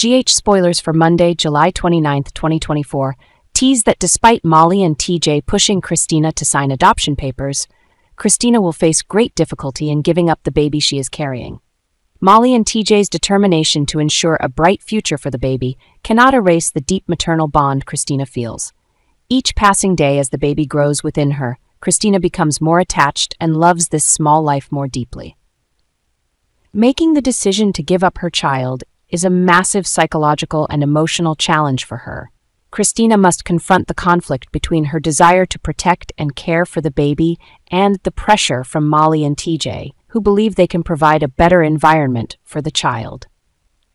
GH spoilers for Monday, July 29, 2024, tease that despite Molly and TJ pushing Kristina to sign adoption papers, Kristina will face great difficulty in giving up the baby she is carrying. Molly and TJ's determination to ensure a bright future for the baby cannot erase the deep maternal bond Kristina feels. Each passing day as the baby grows within her, Kristina becomes more attached and loves this small life more deeply. Making the decision to give up her child is a massive psychological and emotional challenge for her. Kristina must confront the conflict between her desire to protect and care for the baby and the pressure from Molly and TJ, who believe they can provide a better environment for the child.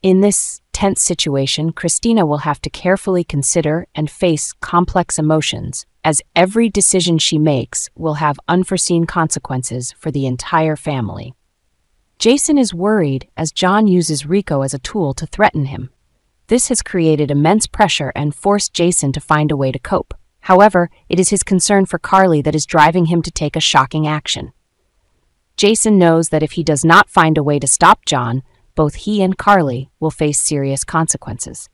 In this tense situation, Kristina will have to carefully consider and face complex emotions, as every decision she makes will have unforeseen consequences for the entire family. Jason is worried as John uses RICO as a tool to threaten him. This has created immense pressure and forced Jason to find a way to cope. However, it is his concern for Carly that is driving him to take a shocking action. Jason knows that if he does not find a way to stop John, both he and Carly will face serious consequences.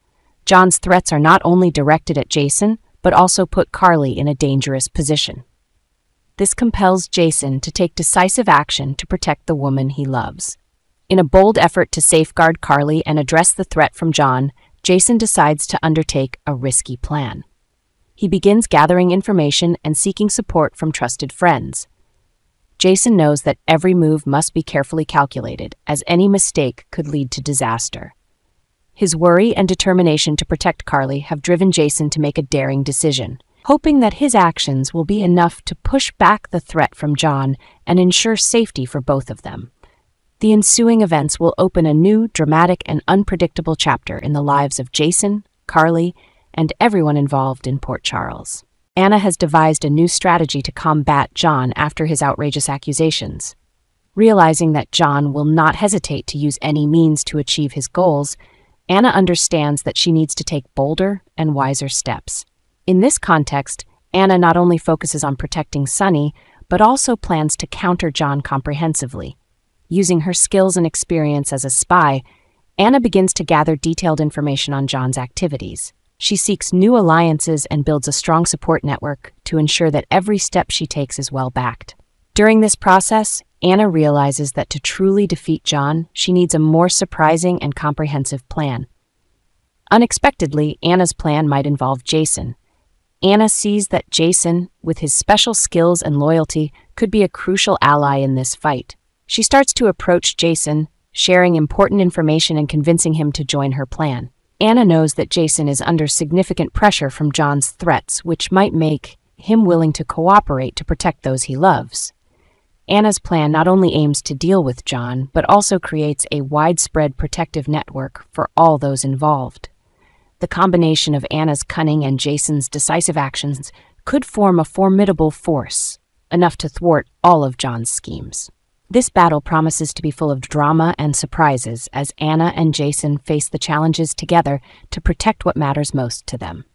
John's threats are not only directed at Jason, but also put Carly in a dangerous position. This compels Jason to take decisive action to protect the woman he loves. In a bold effort to safeguard Carly and address the threat from John, Jason decides to undertake a risky plan. He begins gathering information and seeking support from trusted friends. Jason knows that every move must be carefully calculated, as any mistake could lead to disaster. His worry and determination to protect Carly have driven Jason to make a daring decision, hoping that his actions will be enough to push back the threat from John and ensure safety for both of them. The ensuing events will open a new, dramatic, and unpredictable chapter in the lives of Jason, Carly, and everyone involved in Port Charles. Anna has devised a new strategy to combat John after his outrageous accusations. Realizing that John will not hesitate to use any means to achieve his goals, Anna understands that she needs to take bolder and wiser steps. In this context, Anna not only focuses on protecting Sonny, but also plans to counter John comprehensively. Using her skills and experience as a spy, Anna begins to gather detailed information on John's activities. She seeks new alliances and builds a strong support network to ensure that every step she takes is well backed. During this process, Anna realizes that to truly defeat John, she needs a more surprising and comprehensive plan. Unexpectedly, Anna's plan might involve Jason. Anna sees that Jason, with his special skills and loyalty, could be a crucial ally in this fight. She starts to approach Jason, sharing important information and convincing him to join her plan. Anna knows that Jason is under significant pressure from John's threats, which might make him willing to cooperate to protect those he loves. Anna's plan not only aims to deal with John, but also creates a widespread protective network for all those involved. The combination of Anna's cunning and Jason's decisive actions could form a formidable force, enough to thwart all of John's schemes. This battle promises to be full of drama and surprises as Anna and Jason face the challenges together to protect what matters most to them.